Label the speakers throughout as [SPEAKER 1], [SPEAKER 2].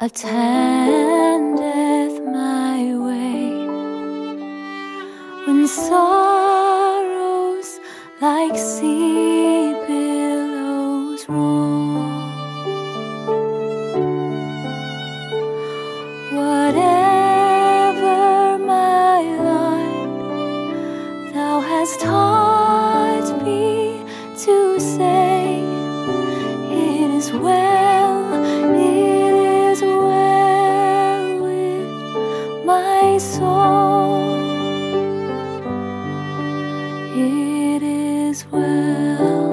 [SPEAKER 1] attendeth my way. When sorrows like sea my soul. It is well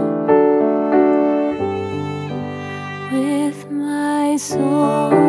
[SPEAKER 1] with my soul.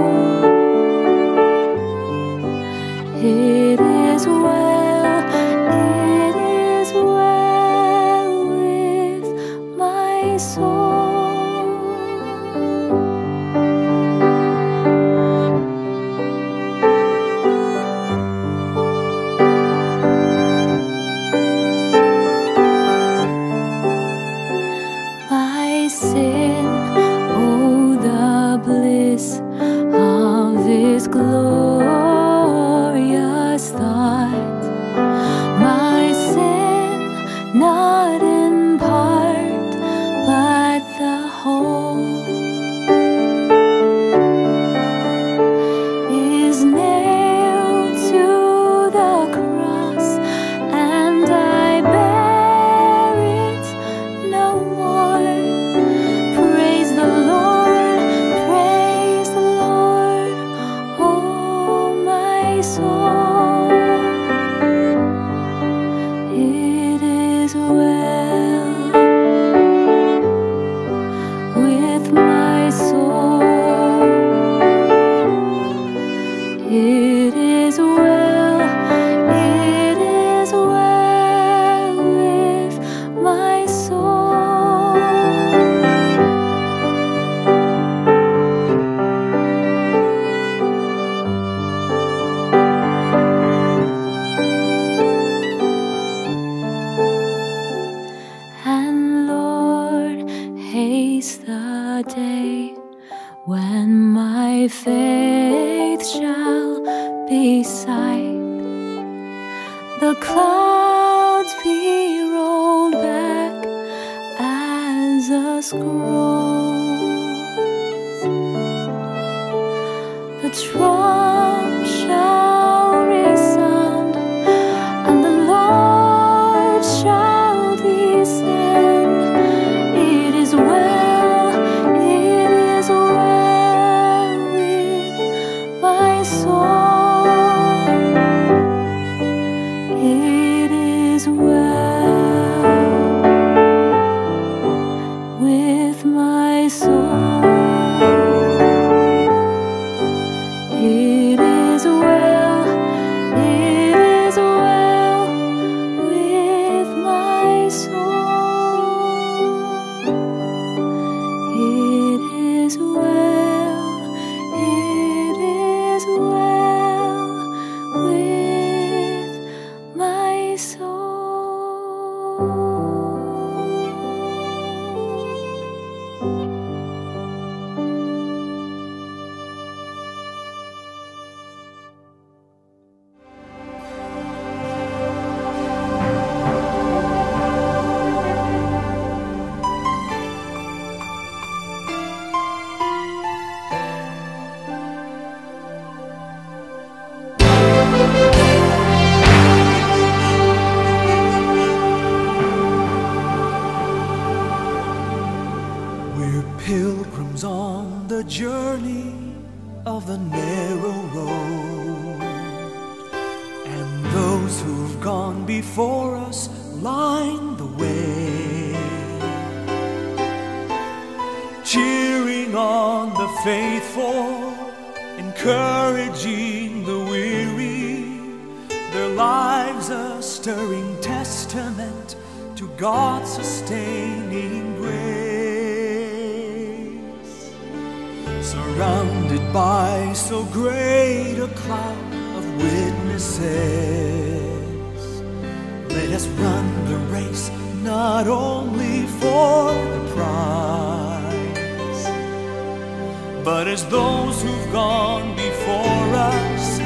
[SPEAKER 1] is the day when my faith shall be sight. The clouds be rolled back as a scroll. The
[SPEAKER 2] those who've gone before us line the way, cheering on the faithful, encouraging the weary, their lives a stirring testament to God's sustaining grace. Surrounded by so great a cloud of witnesses promises. Let us run the race not only for the prize, but as those who've gone before us.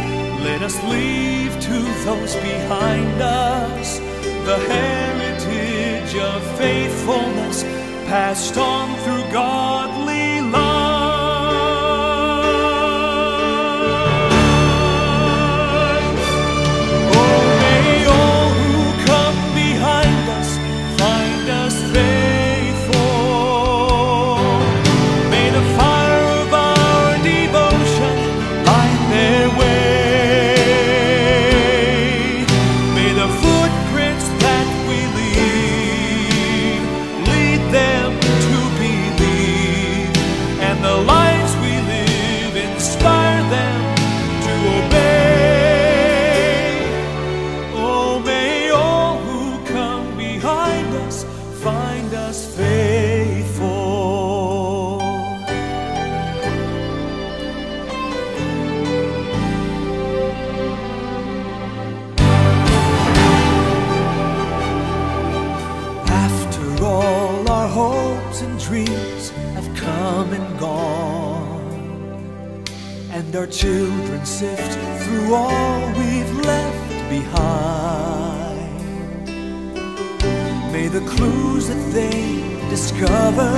[SPEAKER 2] Let us leave to those behind us the heritage of faithfulness passed on through godly. Us faithful. After all our hopes and dreams have come and gone, and our children sift through all we've left behind. May the clues that they discover